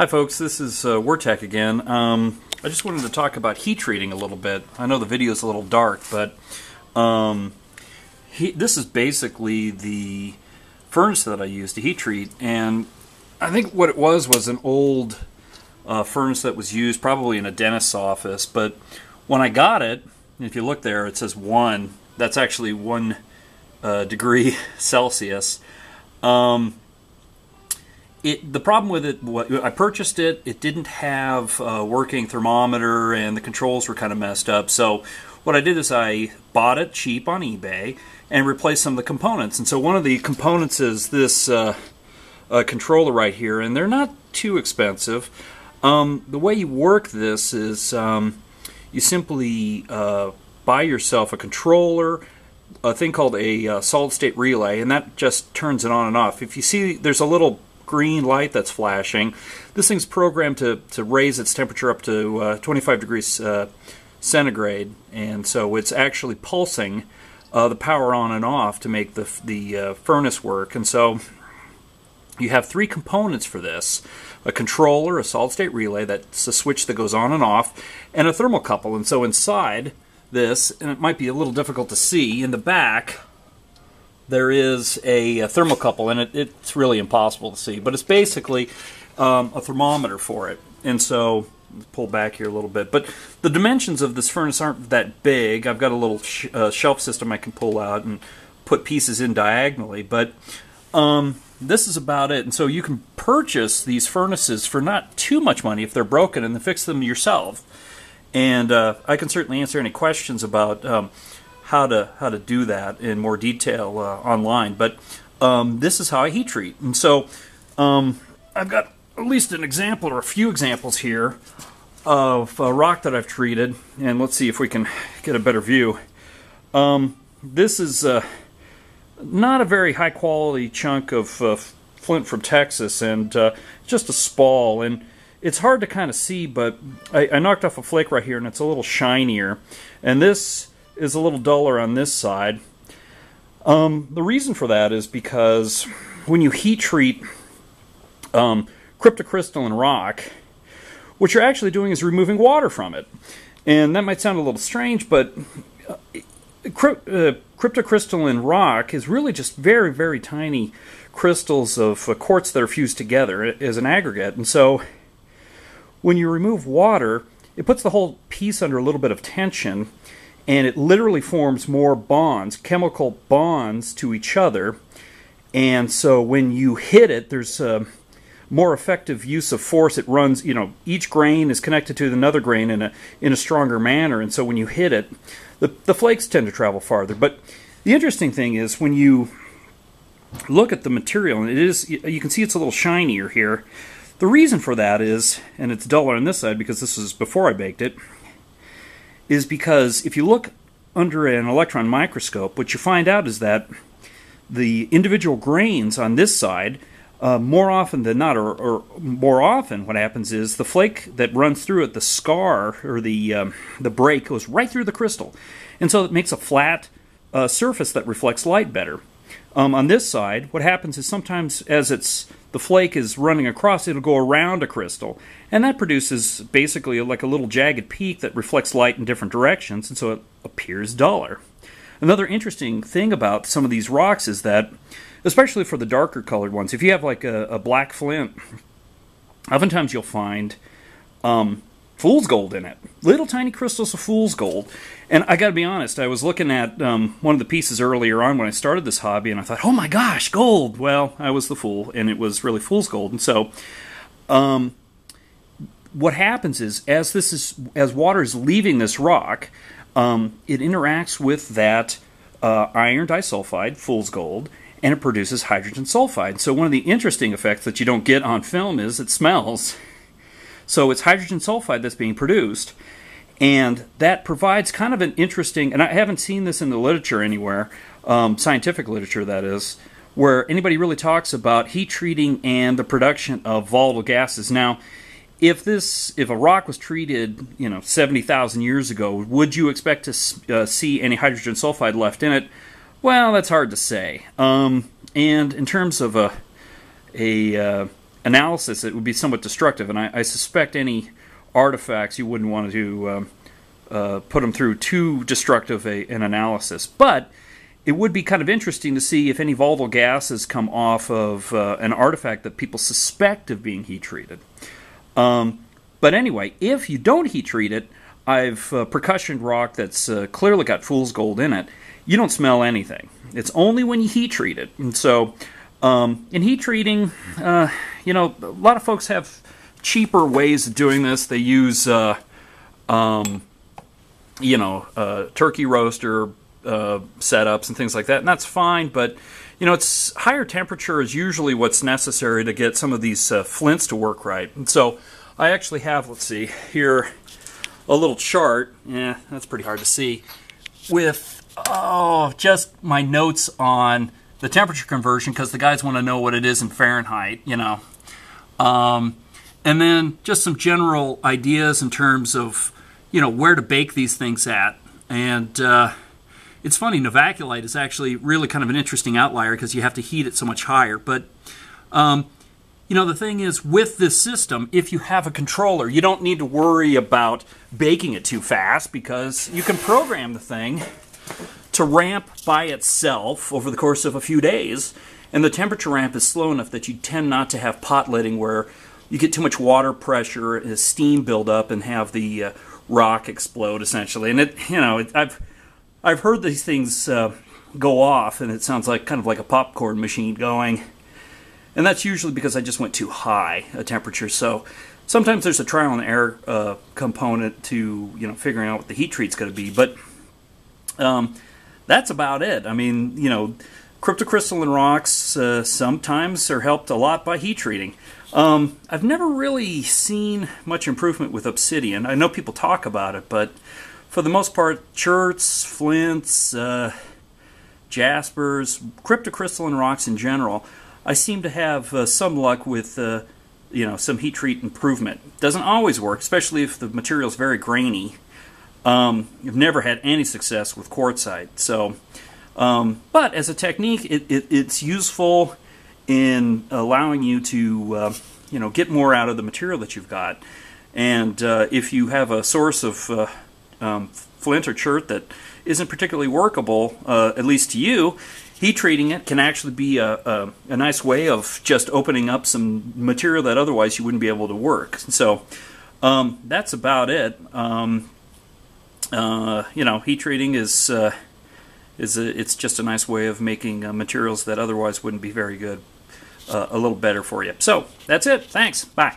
Hi folks, this is uh, again. Um, I just wanted to talk about heat treating a little bit. I know the video is a little dark, but um, he, this is basically the furnace that I use to heat treat, and I think what it was was an old uh, furnace that was used probably in a dentist's office, but when I got it, if you look there, it says 1. That's actually 1 uh, degree Celsius. Um, it, the problem with it, what, I purchased it, it didn't have a working thermometer and the controls were kind of messed up. So what I did is I bought it cheap on eBay and replaced some of the components. And so one of the components is this uh, uh, controller right here, and they're not too expensive. Um, the way you work this is um, you simply uh, buy yourself a controller, a thing called a uh, solid state relay, and that just turns it on and off. If you see there's a little green light that's flashing. This thing's programmed to, to raise its temperature up to uh, 25 degrees uh, centigrade, and so it's actually pulsing uh, the power on and off to make the, the uh, furnace work. And so you have three components for this a controller, a solid state relay, that's a switch that goes on and off, and a thermocouple. And so inside this, and it might be a little difficult to see, in the back there is a, a thermocouple, and it, it's really impossible to see, but it's basically um, a thermometer for it. And so, pull back here a little bit. But the dimensions of this furnace aren't that big. I've got a little sh uh, shelf system I can pull out and put pieces in diagonally. But um, this is about it. And so you can purchase these furnaces for not too much money if they're broken and then fix them yourself. And uh, I can certainly answer any questions about um, how to how to do that in more detail uh, online. But um, this is how I heat treat, and so um, I've got at least an example or a few examples here of a rock that I've treated, and let's see if we can get a better view. Um, this is uh, not a very high quality chunk of uh, flint from Texas, and uh, just a spall, and it's hard to kind of see, but I, I knocked off a flake right here, and it's a little shinier, and this is a little duller on this side. Um, the reason for that is because when you heat treat um, cryptocrystalline rock, what you're actually doing is removing water from it. And that might sound a little strange, but uh, uh, cryptocrystalline rock is really just very, very tiny crystals of uh, quartz that are fused together as an aggregate. And so when you remove water, it puts the whole piece under a little bit of tension and it literally forms more bonds, chemical bonds to each other. And so when you hit it, there's a more effective use of force. It runs, you know, each grain is connected to another grain in a in a stronger manner. And so when you hit it, the the flakes tend to travel farther. But the interesting thing is when you look at the material, and it is you can see it's a little shinier here. The reason for that is, and it's duller on this side because this is before I baked it, is because if you look under an electron microscope, what you find out is that the individual grains on this side, uh, more often than not, or, or, more often, what happens is the flake that runs through it, the scar or the um, the break, goes right through the crystal, and so it makes a flat uh, surface that reflects light better. Um, on this side, what happens is sometimes as it's the flake is running across, it'll go around a crystal, and that produces basically like a little jagged peak that reflects light in different directions, and so it appears duller. Another interesting thing about some of these rocks is that, especially for the darker colored ones, if you have like a, a black flint, oftentimes you'll find um, fool's gold in it. Little tiny crystals of fool's gold. And I got to be honest, I was looking at um, one of the pieces earlier on when I started this hobby, and I thought, oh my gosh, gold! Well, I was the fool, and it was really fool's gold. And so, um, what happens is, as this is as water is leaving this rock, um, it interacts with that uh, iron disulfide, fool's gold, and it produces hydrogen sulfide. So one of the interesting effects that you don't get on film is it smells. So it's hydrogen sulfide that's being produced. And that provides kind of an interesting, and I haven't seen this in the literature anywhere, um, scientific literature that is, where anybody really talks about heat treating and the production of volatile gases. Now, if this, if a rock was treated, you know, seventy thousand years ago, would you expect to uh, see any hydrogen sulfide left in it? Well, that's hard to say. Um, and in terms of a a uh, analysis, it would be somewhat destructive. And I, I suspect any artifacts you wouldn't want to um, uh, put them through too destructive a, an analysis. But it would be kind of interesting to see if any volatile gases come off of uh, an artifact that people suspect of being heat treated. Um, but anyway, if you don't heat treat it, I've uh, percussioned rock that's uh, clearly got fool's gold in it. You don't smell anything. It's only when you heat treat it. And so, um, in heat treating, uh, you know, a lot of folks have cheaper ways of doing this. They use, uh, um, you know, uh, turkey roaster uh, setups and things like that, and that's fine. But you know, it's higher temperature is usually what's necessary to get some of these uh, flints to work right. And so, I actually have, let's see here, a little chart. Yeah, that's pretty hard to see. With oh, just my notes on the temperature conversion because the guys want to know what it is in Fahrenheit. You know. Um, and then just some general ideas in terms of you know where to bake these things at and uh, it's funny novaculite is actually really kind of an interesting outlier because you have to heat it so much higher but um, you know the thing is with this system if you have a controller you don't need to worry about baking it too fast because you can program the thing to ramp by itself over the course of a few days and the temperature ramp is slow enough that you tend not to have pot lidding where you get too much water pressure, and steam build up, and have the uh, rock explode essentially. And it, you know, it, I've I've heard these things uh, go off, and it sounds like kind of like a popcorn machine going. And that's usually because I just went too high a temperature. So sometimes there's a trial and error uh, component to you know figuring out what the heat treat's going to be. But um, that's about it. I mean, you know, cryptocrystalline rocks uh, sometimes are helped a lot by heat treating. Um, I've never really seen much improvement with obsidian. I know people talk about it, but for the most part, cherts, flints, uh, jaspers, cryptocrystalline rocks in general, I seem to have uh, some luck with uh, you know some heat treat improvement. Doesn't always work, especially if the material is very grainy. Um, I've never had any success with quartzite. So, um, but as a technique, it, it, it's useful in allowing you to uh, you know get more out of the material that you've got. And uh, if you have a source of uh, um, flint or chert that isn't particularly workable, uh, at least to you, heat treating it can actually be a, a, a, nice way of just opening up some material that otherwise you wouldn't be able to work. So um, that's about it. Um, uh, you know, heat treating is uh, is a, it's just a nice way of making uh, materials that otherwise wouldn't be very good uh, a little better for you. So that's it. Thanks. Bye.